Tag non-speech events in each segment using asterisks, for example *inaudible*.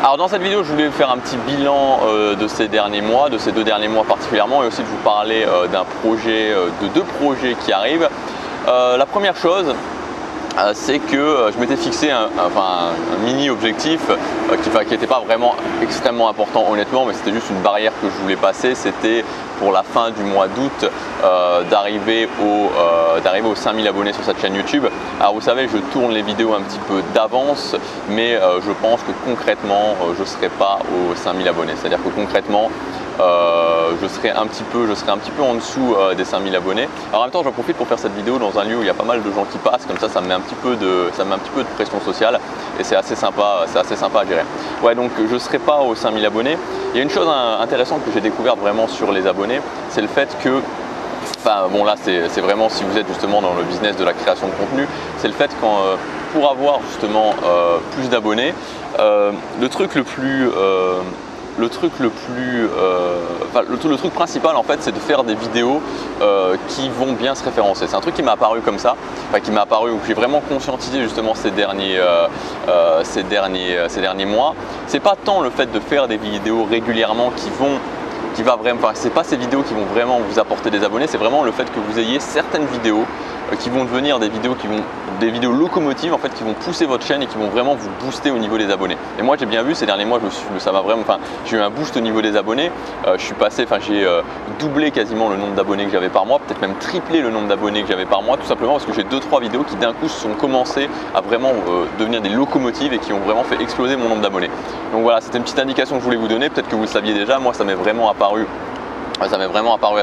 Alors dans cette vidéo, je voulais faire un petit bilan euh, de ces derniers mois, de ces deux derniers mois particulièrement, et aussi de vous parler euh, d'un projet, euh, de deux projets qui arrivent. la première chose, c'est que je m'étais fixé un, mini objectif qui n'était pas vraiment extrêmement important honnêtement, mais c'était juste une barrière que je voulais passer. C'était pour la fin du mois d'août d'arriver aux 5000 abonnés sur cette chaîne YouTube. Alors vous savez, je tourne les vidéos un petit peu d'avance, mais euh, je pense que concrètement, euh, je ne serai pas aux 5000 abonnés. C'est-à-dire que concrètement, euh, je, serai un petit peu, je serai un petit peu en dessous des 5000 abonnés. Alors en même temps, j'en profite pour faire cette vidéo dans un lieu où il y a pas mal de gens qui passent, comme ça, ça me met un petit peu de, ça met un petit peu de pression sociale et c'est assez sympa, c'est assez sympa à gérer. Ouais, donc je ne serai pas aux 5000 abonnés. Il y a une chose intéressante que j'ai découverte vraiment sur les abonnés, c'est le fait que Enfin bon là c'est vraiment si vous êtes justement dans le business de la création de contenu, c'est le fait que euh, pour avoir justement euh, plus d'abonnés, euh, le truc le plus le truc le plus le, truc principal en fait c'est de faire des vidéos qui vont bien se référencer. C'est un truc qui m'a apparu comme ça qui m'a apparu ou que j'ai vraiment conscientisé justement ces derniers ces derniers ces derniers mois. C'est pas tant le fait de faire des vidéos régulièrement qui vont qui va vraiment, enfin, c'est pas ces vidéos qui vont vraiment vous apporter des abonnés, c'est vraiment le fait que vous ayez certaines vidéos euh, qui vont devenir des vidéos qui vont des vidéos locomotives en fait qui vont pousser votre chaîne et qui vont vraiment vous booster au niveau des abonnés. Et moi j'ai bien vu ces derniers mois, je suis, ça va vraiment, enfin j'ai eu un boost au niveau des abonnés. Euh, je suis passé, enfin j'ai euh, doublé quasiment le nombre d'abonnés que j'avais par mois, peut-être même triplé le nombre d'abonnés que j'avais par mois, tout simplement parce que j'ai deux trois vidéos qui d'un coup se sont commencé à vraiment devenir des locomotives et qui ont vraiment fait exploser mon nombre d'abonnés. Donc voilà, c'était une petite indication que je voulais vous donner. Peut-être que vous le saviez déjà. Moi ça m'est vraiment apparu ça m'est vraiment apparu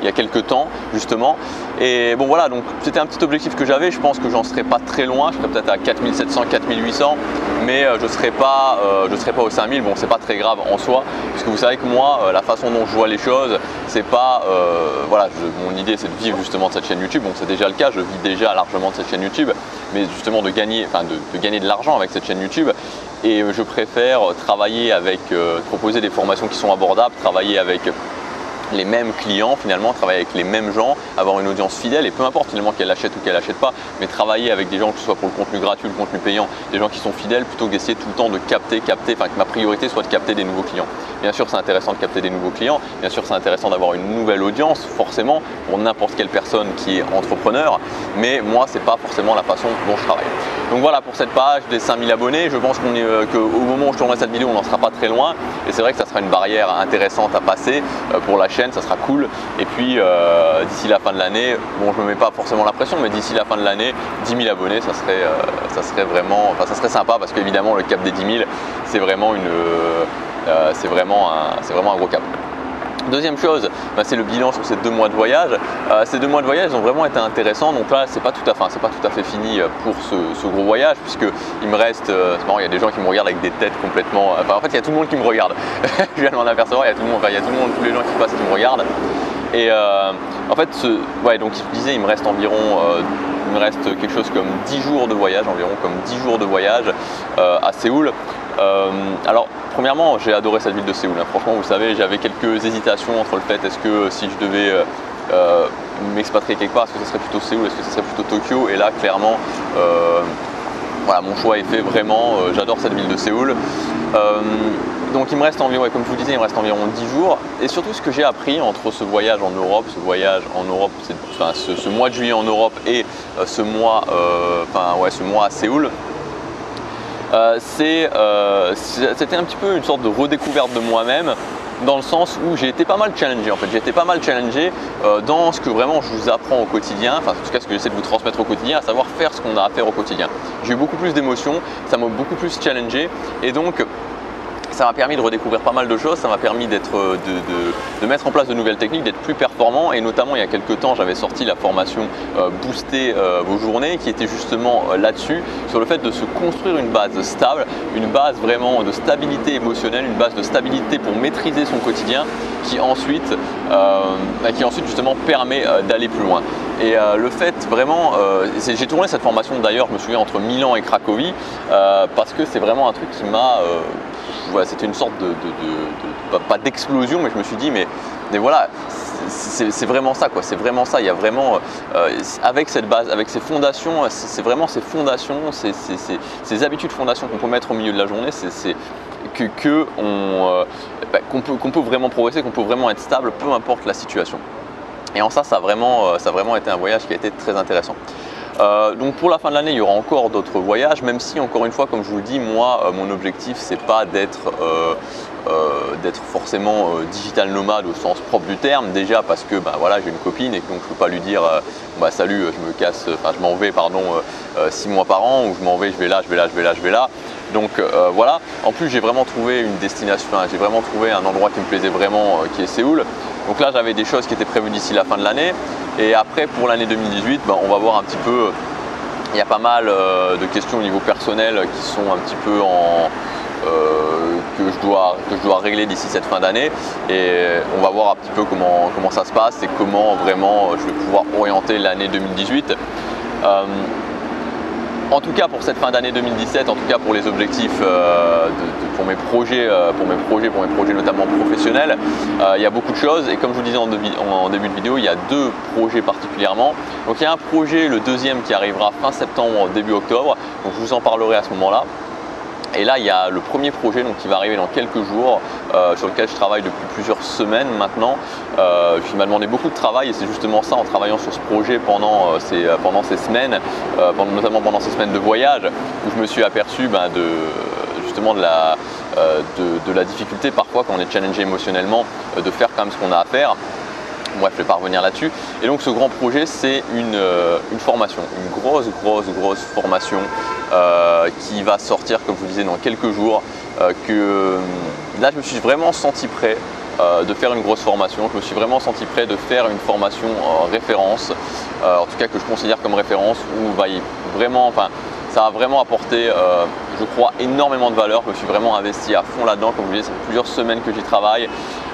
il y a quelques temps justement. Et bon voilà, donc c'était un petit objectif que j'avais. Je pense que j'en serais pas très loin. Je serais peut-être à 4700, 4800, mais euh, je serais pas, euh, je pas au 5000. Bon, c'est pas très grave en soi, puisque vous savez que moi, euh, la façon dont je vois les choses, c'est pas, voilà, mon idée c'est de vivre justement de cette chaîne YouTube. Bon, c'est déjà le cas. Je vis déjà largement de cette chaîne YouTube, mais justement de gagner, enfin de gagner de l'argent avec cette chaîne YouTube. Et je préfère travailler avec, euh, proposer des formations qui sont abordables, travailler avec les mêmes clients finalement, travailler avec les mêmes gens, avoir une audience fidèle et peu importe finalement qu'elle achète ou qu'elle achète pas, mais travailler avec des gens que ce soit pour le contenu gratuit le contenu payant, des gens qui sont fidèles plutôt que d'essayer tout le temps de capter, capter, enfin que ma priorité soit de capter des nouveaux clients. Bien sûr c'est intéressant de capter des nouveaux clients, bien sûr c'est intéressant d'avoir une nouvelle audience forcément pour n'importe quelle personne qui est entrepreneur, mais moi c'est pas forcément la façon dont je travaille. Donc voilà pour cette page des 5000 abonnés, je pense euh, qu'au moment où je tournerai cette vidéo on n'en sera pas très loin et c'est vrai que ça sera une barrière intéressante à passer euh, pour la chaîne ça sera cool. Et puis euh, d'ici la fin de l'année, bon je me mets pas forcément la pression, mais d'ici la fin de l'année, 10 000 abonnés, ça serait, vraiment, enfin ça serait sympa parce qu'évidemment le cap des 10 000, c'est vraiment une, euh, c'est vraiment c'est vraiment un gros cap. Deuxième chose, bah, c'est le bilan sur ces deux mois de voyage. Euh, ces deux mois de voyage ont vraiment été intéressants. Donc là, c'est pas pas tout à fait fini euh, pour ce, gros voyage, puisque il me reste, euh, c'est marrant, il y a des gens qui me regardent avec des têtes complètement. Enfin, en fait, il y a tout le monde qui me regarde. *laughs* je viens de m'en apercevoir. Il y a tout le monde, il y a tous les gens qui passent qui me regardent. Et en fait, ce, donc je disais, il me reste environ, il me reste quelque chose comme 10 jours de voyage, environ comme 10 jours de voyage à Séoul. Alors Premièrement, j'ai adoré cette ville de Séoul. Hein. Franchement, vous savez, j'avais quelques hésitations entre le fait est-ce que si je devais euh, euh, m'expatrier quelque part, est-ce que ce serait plutôt Séoul, est-ce que ce serait plutôt Tokyo? Et là, clairement, euh, voilà, mon choix est fait vraiment. J'adore cette ville de Séoul. donc il me reste environ, comme je vous disais, il me reste environ 10 jours. Et surtout ce que j'ai appris entre ce voyage en Europe, ce voyage en Europe, enfin, ce, mois de juillet en Europe et ce mois, enfin ouais, ce mois à Séoul, euh, euh, c'était un petit peu une sorte de redécouverte de moi-même dans le sens où j'ai été pas mal challengé en fait. J'ai été pas mal challengé euh, dans ce que vraiment je vous apprends au quotidien, enfin en tout cas ce que j'essaie de vous transmettre au quotidien, à savoir faire ce qu'on a à faire au quotidien. J'ai eu beaucoup plus d'émotions, ça m'a beaucoup plus challengé et donc ça m'a permis de redécouvrir pas mal de choses, ça m'a permis euh, de, mettre en place de nouvelles techniques, d'être plus performant et notamment il y a quelques temps j'avais sorti la formation euh, Booster euh, vos journées qui était justement là-dessus, sur le fait de se construire une base stable, une base vraiment de stabilité émotionnelle, une base de stabilité pour maîtriser son quotidien qui ensuite, qui ensuite justement permet d'aller plus loin. Et le fait vraiment, j'ai tourné cette formation d'ailleurs, je me souviens, entre Milan et Cracovie, parce que c'est vraiment un truc qui m'a c'était une sorte de, pas d'explosion, mais je me suis dit, mais, mais voilà, c'est vraiment ça, quoi. C'est vraiment ça. Il y a vraiment, euh, avec cette base, avec ces fondations, c'est vraiment ces fondations, ces, habitudes fondations qu'on peut mettre au milieu de la journée, c'est que, euh, bah, qu'on peut, vraiment progresser, qu'on peut vraiment être stable, peu importe la situation. Et en ça, ça vraiment, euh, ça a vraiment été un voyage qui a été très intéressant. Euh, donc pour la fin de l'année, il y aura encore d'autres voyages, même si encore une fois, comme je vous le dis, moi, euh, mon objectif, c'est pas d'être euh, forcément digital nomade au sens propre du terme. Déjà parce que bah, voilà, j'ai une copine et donc je ne peux pas lui dire bah, salut, je me casse, enfin je m'en vais pardon six mois par an ou je m'en vais, je vais là, je vais là, je vais là, je vais là. Donc voilà. En plus, j'ai vraiment trouvé une destination, j'ai vraiment trouvé un endroit qui me plaisait vraiment, qui est Séoul. Donc là, j'avais des choses qui étaient prévues d'ici la fin de l'année. Et après, pour l'année 2018, ben, on va voir un petit peu. Il y a pas mal euh, de questions au niveau personnel qui sont un petit peu en. Euh, que, je dois, que je dois régler d'ici cette fin d'année. Et on va voir un petit peu comment, comment ça se passe et comment vraiment je vais pouvoir orienter l'année 2018 en tout cas pour cette fin d'année 2017, en tout cas pour les objectifs euh, pour, mes projets, euh, pour mes projets, pour mes projets notamment professionnels, euh, il y a beaucoup de choses et comme je vous disais en, début de vidéo, il y a deux projets particulièrement. Donc il y a un projet, le deuxième qui arrivera fin septembre, début octobre, donc je vous en parlerai à ce moment-là. Et là, il y a le premier projet qui va arriver dans quelques jours, euh, sur lequel je travaille depuis plusieurs semaines maintenant. Euh, il m'a demandé beaucoup de travail et c'est justement ça en travaillant sur ce projet pendant, euh, ces, semaines, notamment pendant ces semaines de voyage, où je me suis aperçu ben, de, justement la, de, la difficulté parfois quand on est challengé émotionnellement de faire quand même ce qu'on a à faire. Bref, je ne vais pas revenir là-dessus. Et donc ce grand projet, c'est une, une, formation, une grosse, grosse, grosse formation euh, qui va sortir, comme je vous disais, dans quelques jours. Euh, que euh, là, je me suis vraiment senti prêt de faire une grosse formation. Je me suis vraiment senti prêt de faire une formation référence, en tout cas que je considère comme référence, où va vraiment, enfin, ça a vraiment apporté, je crois, énormément de valeur. Je me suis vraiment investi à fond là-dedans. Comme vous voyez, ça fait plusieurs semaines que j'y travaille.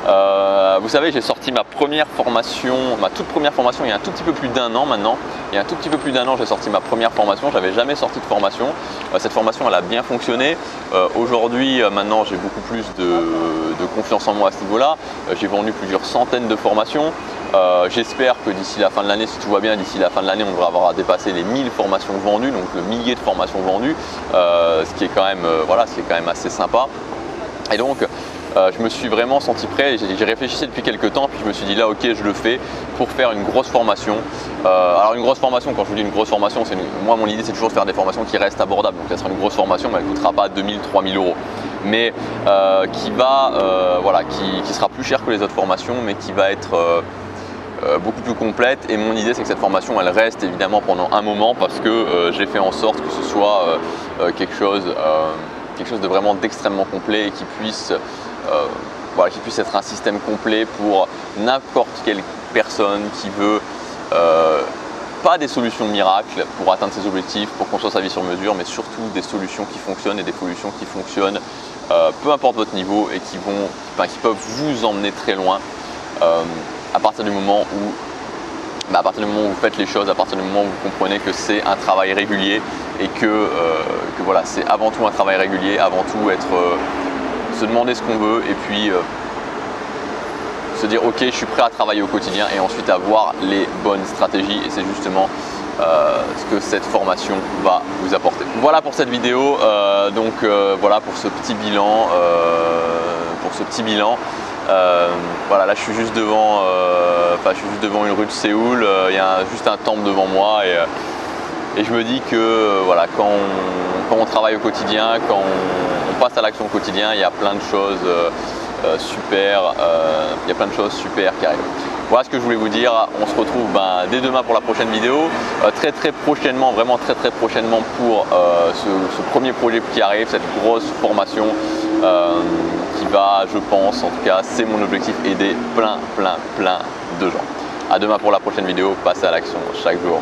Euh, vous savez, j'ai sorti ma première formation, ma toute première formation il y a un tout petit peu plus d'un an maintenant. Il y a un tout petit peu plus d'un an, j'ai sorti ma première formation. J'avais jamais sorti de formation. Euh, cette formation, elle a bien fonctionné. Euh, aujourd'hui, maintenant, j'ai beaucoup plus de, confiance en moi à ce niveau-là. j'ai vendu plusieurs centaines de formations. J'espère que d'ici la fin de l'année, si tout va bien, d'ici la fin de l'année, on devrait avoir dépassé les 1000 formations vendues, donc le millier de formations vendues, ce qui est quand même, voilà, ce qui est quand même assez sympa. Et donc, euh, je me suis vraiment senti prêt. J'ai réfléchi depuis quelques temps, puis je me suis dit là, ok, je le fais pour faire une grosse formation. Euh, alors une grosse formation, quand je vous dis une grosse formation, c'est moi mon idée c'est toujours de faire des formations qui restent abordables. Donc ça sera une grosse formation, mais elle ne coûtera pas 2000, 3000 euros. Mais euh, qui va, voilà, qui, sera plus cher que les autres formations, mais qui va être beaucoup plus complète et mon idée c'est que cette formation elle reste évidemment pendant un moment parce que j'ai fait en sorte que ce soit quelque chose quelque chose de vraiment d'extrêmement complet et qui puisse voilà, qui puisse être un système complet pour n'importe quelle personne qui veut euh, pas des solutions miracles pour atteindre ses objectifs, pour construire sa vie sur mesure, mais surtout des solutions qui fonctionnent et des solutions qui fonctionnent euh, peu importe votre niveau et qui, vont, qui peuvent vous emmener très loin à partir du moment où bah, à partir du moment où vous faites les choses, à partir du moment où vous comprenez que c'est un travail régulier et que, que voilà, c'est avant tout un travail régulier, avant tout être se demander ce qu'on veut et puis euh, se dire ok je suis prêt à travailler au quotidien et ensuite avoir les bonnes stratégies et c'est justement euh, ce que cette formation va vous apporter. Voilà pour cette vidéo, euh, donc voilà pour ce petit bilan, pour ce petit bilan. voilà là je suis juste devant, je suis juste devant une rue de Séoul, il y a juste un temple devant moi et et je me dis que voilà, quand, on, travaille au quotidien, quand on, passe à l'action au quotidien, il y a plein de choses euh, euh, super, il y a plein de choses super qui arrivent. Voilà ce que je voulais vous dire. On se retrouve ben, dès demain pour la prochaine vidéo. très très prochainement, vraiment très très prochainement pour ce, premier projet qui arrive, cette grosse formation qui va, je pense, en tout cas, c'est mon objectif, aider plein plein plein de gens. A demain pour la prochaine vidéo. Passez à l'action chaque jour.